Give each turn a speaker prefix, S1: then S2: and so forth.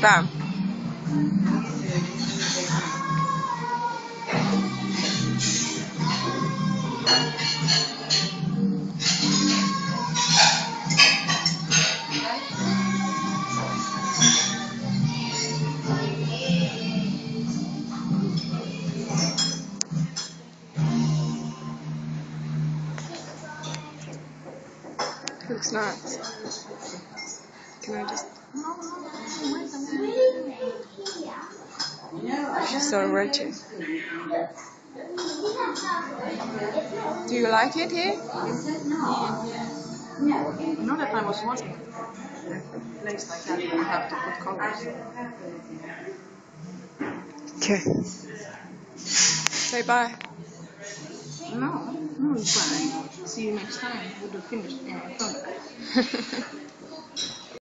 S1: Bam. Looks nice. Can I just? She's so wretched. Do you like it here?
S2: Not that I was watching a place like that, you have to put colors.
S1: Okay. Say bye.
S2: No, no, it's fine. See you next time with the finished product.